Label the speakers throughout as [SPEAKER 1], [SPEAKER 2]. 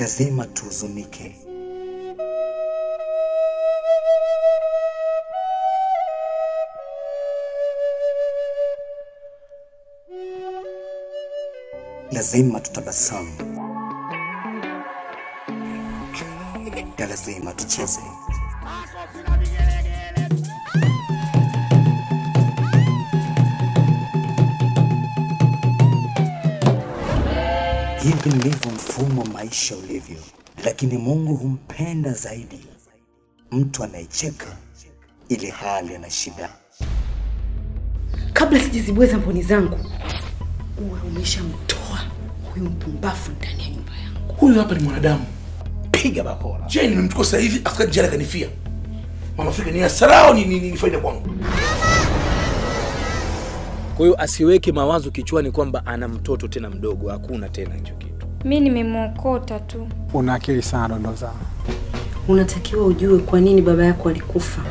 [SPEAKER 1] lazima tuhuzunike. Lazima tutabasamu na lazima tucheze. Hivi ndivyo mfumo maisha ulivyo, lakini Mungu humpenda zaidi mtu anayecheka ili hali ana shida.
[SPEAKER 2] Kabla sijazibweza mboni zangu, uwe umeshamtoa huyu mpumbafu ndani ya nyumba yangu.
[SPEAKER 3] Huyu hapa ni mwanadamu, piga bakora. Je, nimemchukua sasa hivi afika jana kanifia. Mama Afrika ni hasara au ni, ni, ni, ni faida kwangu?
[SPEAKER 4] Kwa hiyo asiweke mawazo kichwani kwamba ana mtoto tena mdogo. Hakuna tena hicho kitu.
[SPEAKER 5] Mi nimemwokota tu.
[SPEAKER 6] Una akili sana Dondoza.
[SPEAKER 2] Unatakiwa ujue kwa nini baba yako alikufa.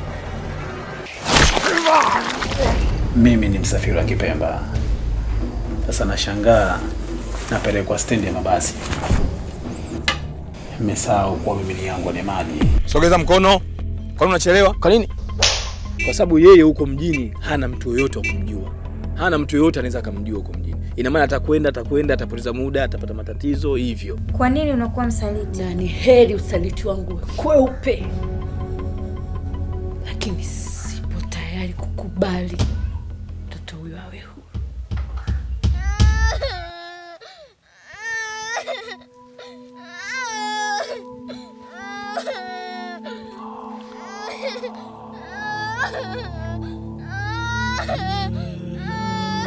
[SPEAKER 6] Mimi ni msafiri wa Kipemba. Sasa nashangaa napelekwa stendi ya mabasi. Nimesahau kuwa mimi ni yangu ni maji.
[SPEAKER 4] Sogeza mkono. Kwani unachelewa? Kwa nini? Kwa sababu yeye huko mjini hana mtu yoyote wa kumjua. Hana mtu yoyote anaweza akamjua huko mjini. Ina maana atakwenda, atakwenda, atapoteza muda, atapata matatizo hivyo.
[SPEAKER 5] Kwa nini unakuwa msaliti?
[SPEAKER 2] Na ni heri usaliti wangu kweupe, lakini sipo tayari kukubali mtoto huyo awe huru.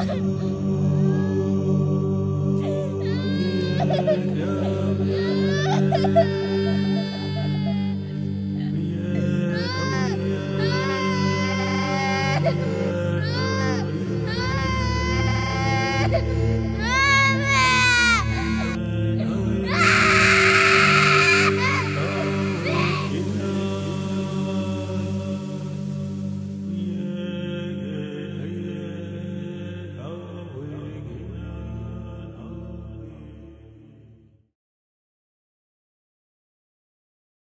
[SPEAKER 7] Yeah.